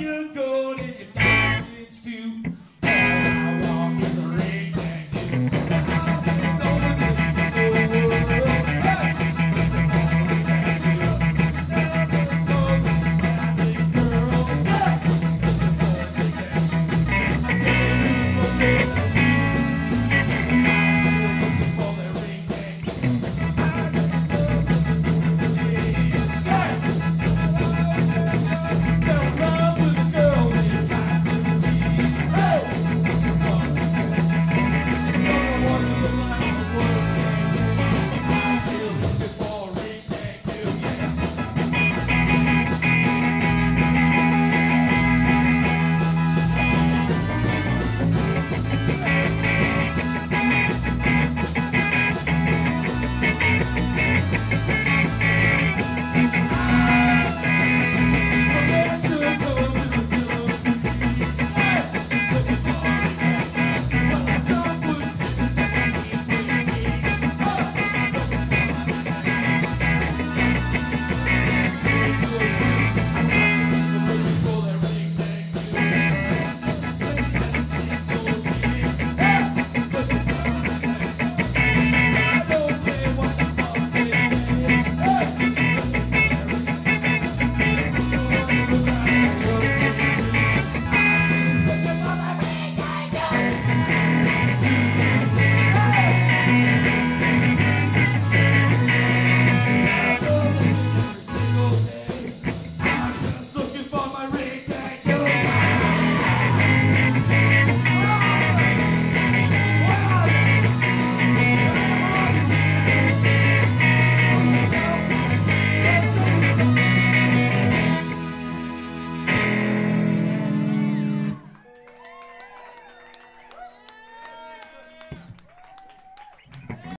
you're going in your diamonds too.